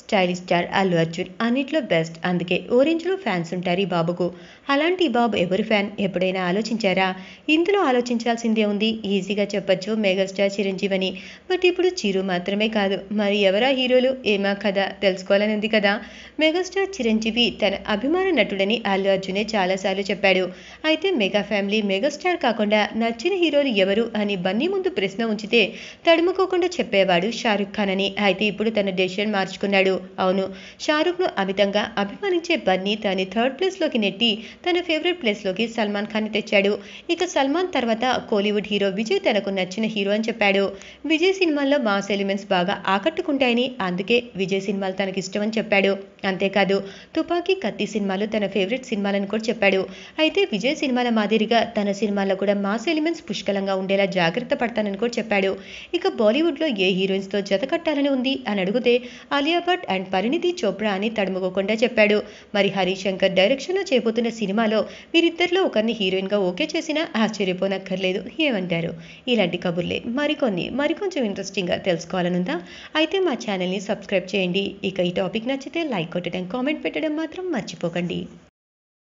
Stylish star Allu Arjun అన్నిట్లో best. అందుకే ఓరెంజ్లో fans ఉంటారు ఈ బాబుకు. అలాంటి ఈ బాబు ఎవరి ఫ్యాన్? ఎప్పుడైనా ఆలోచించారా? ఇందులో ఆలోచించాల్సిందే ఉంది. ఈజీగా చెప్పొచ్చు మెగాస్టార్ చిరంజీవి అని బట్ ఇప్పుడు చిరు మాత్రమే కాదు. మరి ఎవరా హీరోలు? ఏమా కదా తెలుసుకోవాలని ఉంది కదా? మెగాస్టార్ చిరంజీవి తన అభిమాన నటుడని అల్లు అర్జునే చాలాసార్లు చెప్పాడు. అయితే మెగా ఫ్యామిలీ మెగాస్టార్ కాకుండా నచ్చిన హీరోలు ఎవరు అని బన్నీ ముందు ప్రశ్న ఉంచితే తడుముకోకుండా చెప్పేవాడు షారుఖ్ ఖాన్ అని. అయితే ఇప్పుడు తన డెసిషన్ మార్చుకున్నాడు. అవును. షారుఖ్ను అమితంగా అభిమానించే బన్నీ తన థర్డ్ ప్లేస్లోకి నెట్టి తన ఫేవరెట్ ప్లేస్లోకి సల్మాన్ ఖాన్ తెచ్చాడు. ఇక సల్మాన్ తర్వాత కోలీవుడ్ హీరో విజయ్ తనకు నచ్చిన హీరో అని చెప్పాడు. విజయ్ సినిమాల్లో మాస్ ఎలిమెంట్స్ బాగా ఆకట్టుకుంటాయని అందుకే విజయ్ సినిమాలు తనకి ఇష్టం అని చెప్పాడు. అంతేకాదు తుపాకీ కత్తి సినిమాలు తన ఫేవరెట్ సినిమాలని కూడా చెప్పాడు. అయితే విజయ్ సినిమాల మాదిరిగా తన సినిమాల్లో కూడా మాస్ ఎలిమెంట్స్ పుష్కలంగా ఉండేలా జాగ్రత్త పడతానని కూడా చెప్పాడు. ఇక బాలీవుడ్లో ఏ హీరోయిన్స్తో జత కట్టాలని ఉంది అని అడిగితే ఆలియా భట్ అండ్ పరిణితి చోప్రా అని తడుముకోకుండా చెప్పాడు. మరి హరిశంకర్ డైరెక్షన్లో చేయబోతున్న సినిమాలో వీరిద్దరిలో ఒకరిని హీరోయిన్గా ఓకే చేసినా ఆశ్చర్యపోనక్కర్లేదు ఏమంటారు? ఇలాంటి కబుర్లే మరికొన్ని మరికొంచెం ఇంట్రెస్టింగ్గా తెలుసుకోవాలనుందా? అయితే మా ఛానల్ని సబ్స్క్రైబ్ చేయండి. ఇక ఈ టాపిక్ నచ్చితే లైక్ కొట్టడం కామెంట్ పెట్టడం మాత్రం మర్చిపోకండి.